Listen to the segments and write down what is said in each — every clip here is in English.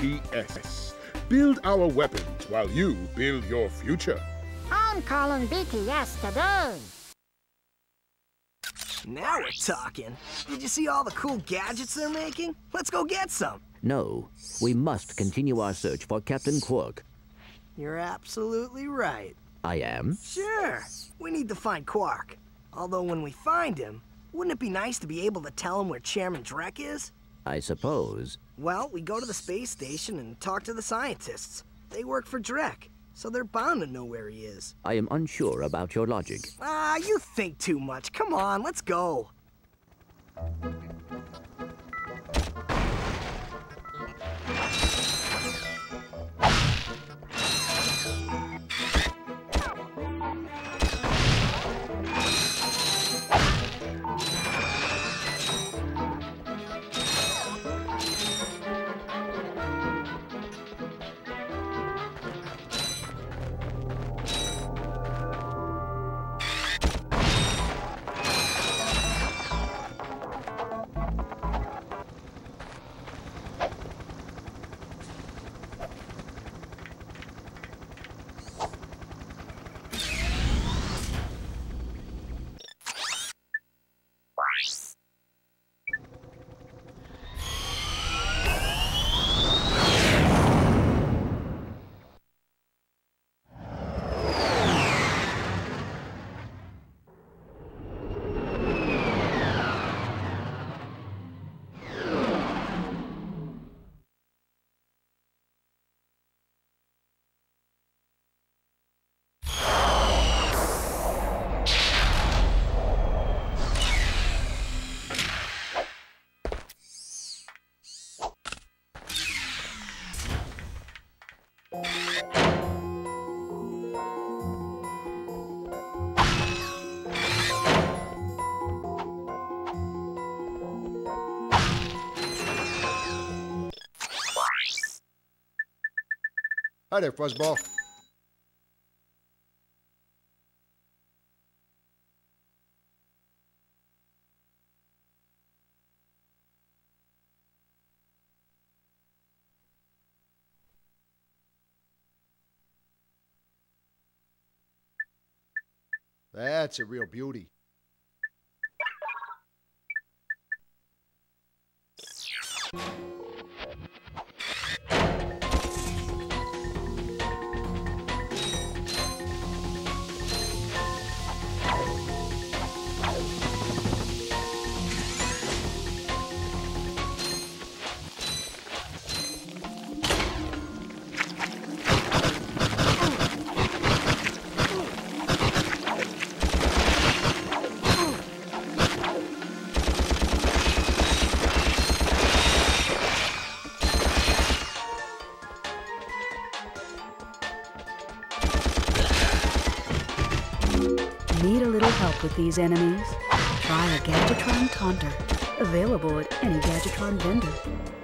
BTS. Build our weapons while you build your future. I'm calling BTS today. Now we're talking. Did you see all the cool gadgets they're making? Let's go get some. No, we must continue our search for Captain Qwark. You're absolutely right. I am? Sure. We need to find Qwark. Although when we find him, wouldn't it be nice to be able to tell him where Chairman Drek is? I suppose. Well, we go to the space station and talk to the scientists. They work for Drek, so they're bound to know where he is. I am unsure about your logic. Ah, you think too much. Come on, let's go. Hi there, Fuzzball. That's a real beauty. Little help with these enemies? Try a Gadgetron Taunter. Available at any Gadgetron vendor.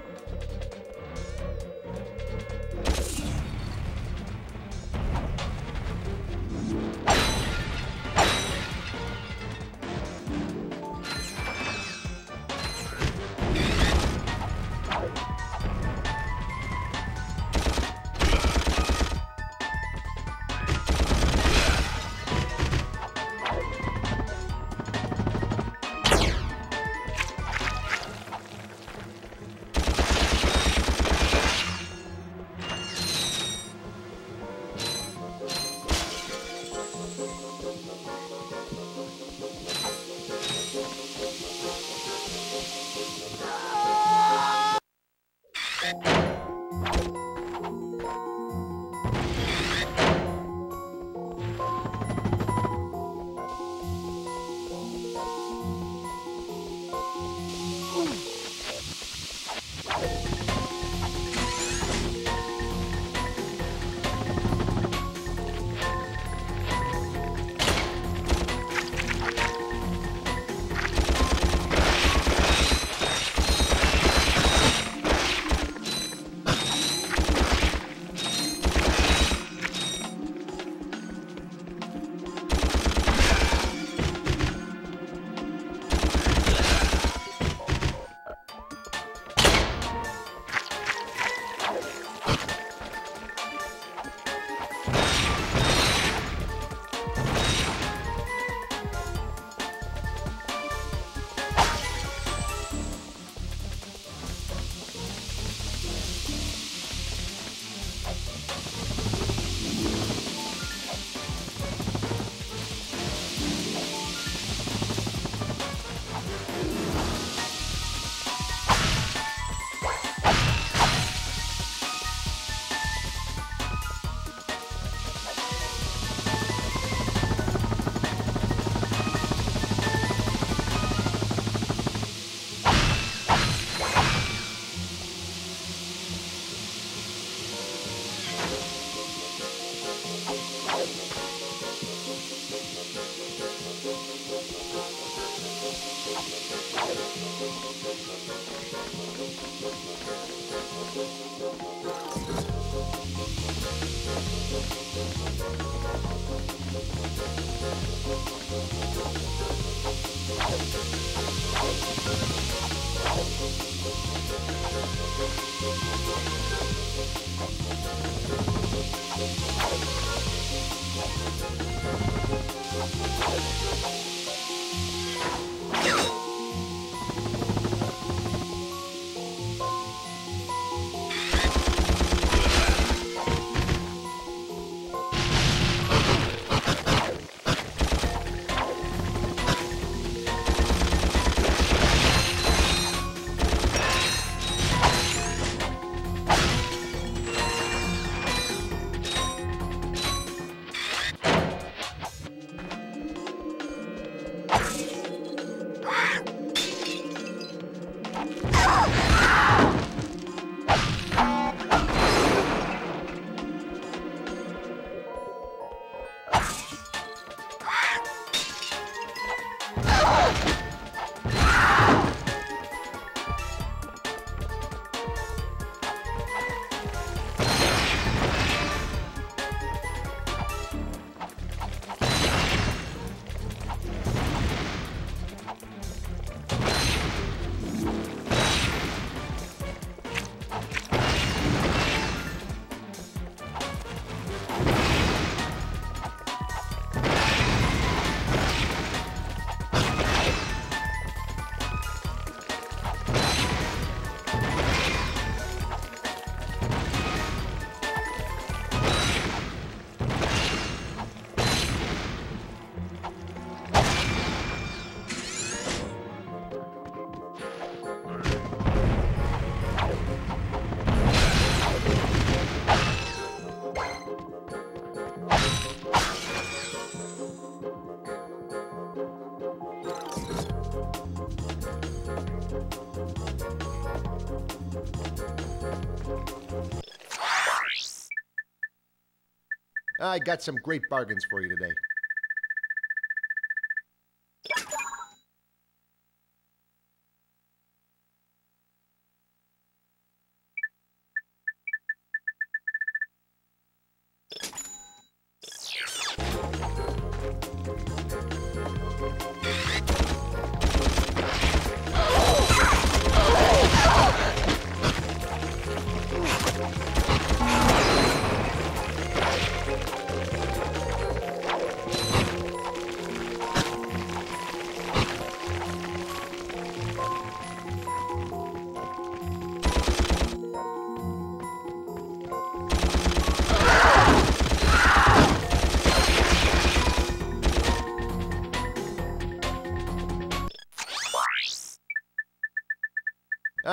I got some great bargains for you today.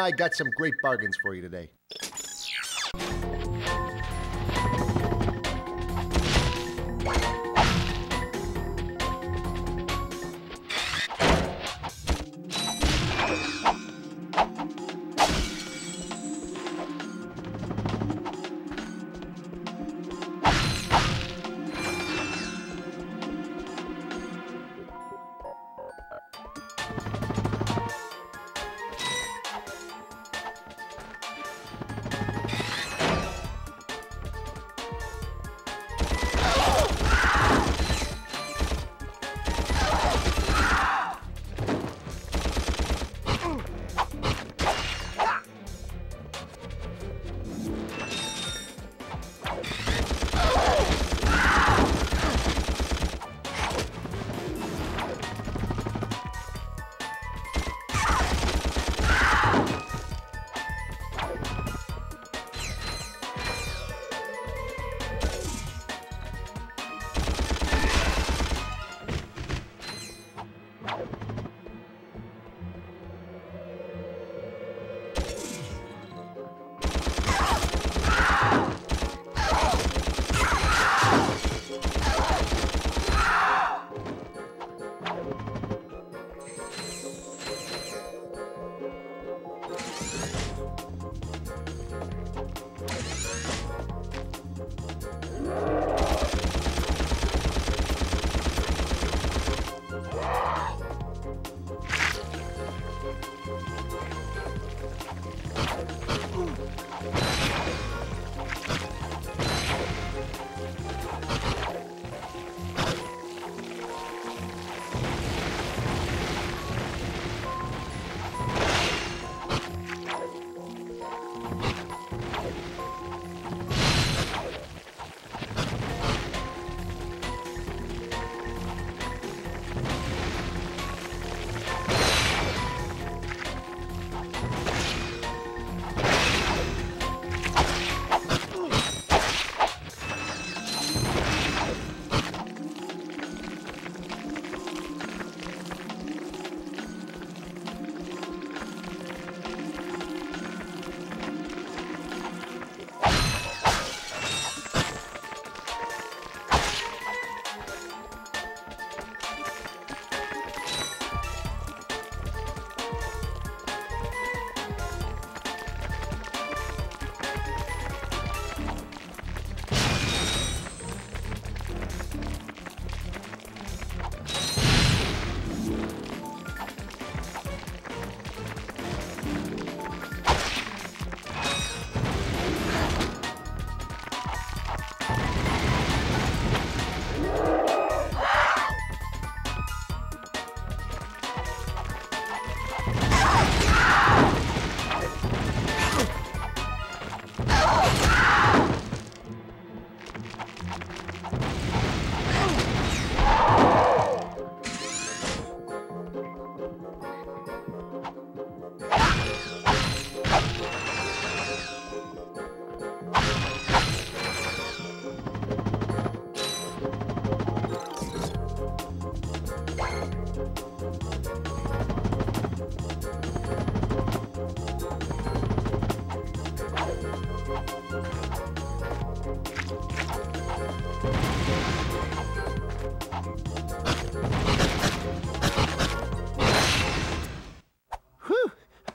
I got some great bargains for you today.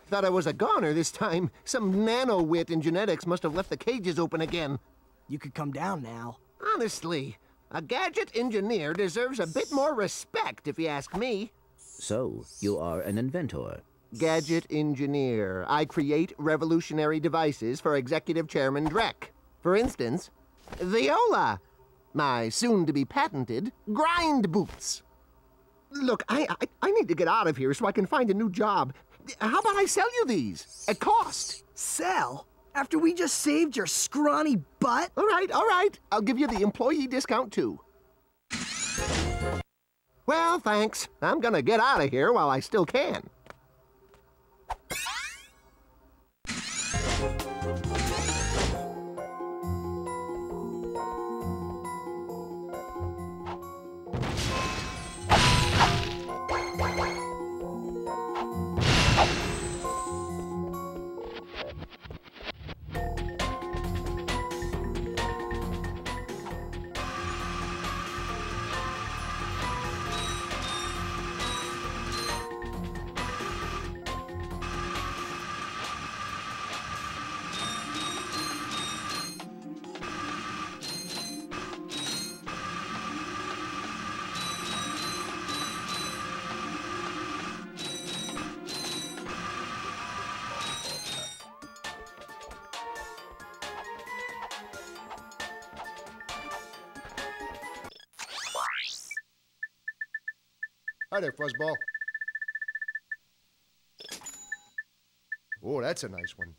Thought I was a goner this time. Some nano wit in genetics must have left the cages open again. You could come down now. Honestly, a gadget engineer deserves a bit more respect, if you ask me. So, you are an inventor. Gadget engineer. I create revolutionary devices for Executive Chairman Drek. For instance, Viola, my soon to be patented grind boots. Look, I, I, I need to get out of here so I can find a new job. How about I sell you these at cost? Sell? After we just saved your scrawny butt? All right, all right. I'll give you the employee discount too. Well, thanks. I'm gonna get out of here while I still can. Hi there, Fuzzball. Oh, that's a nice one.